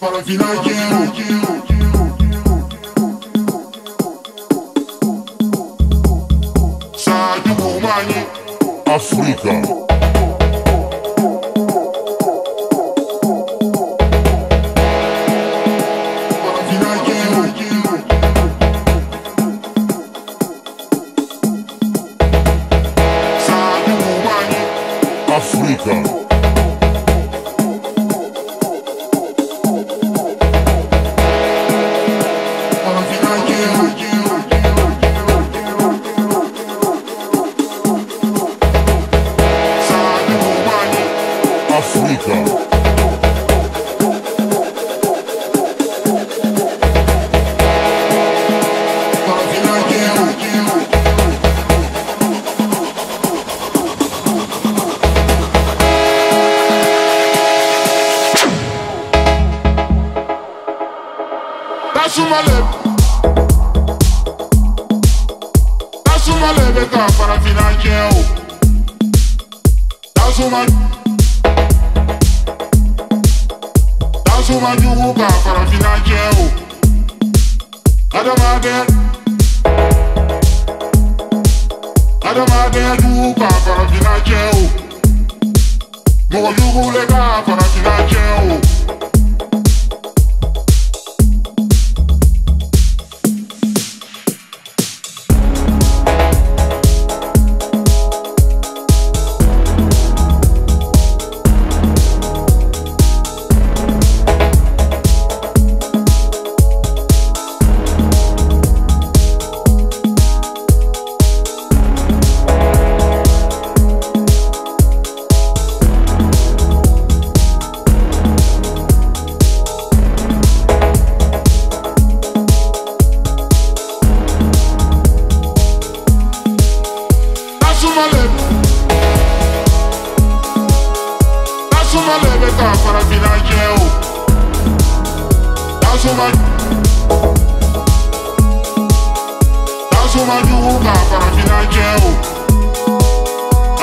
para virar guerra. Sadu Kumani, África.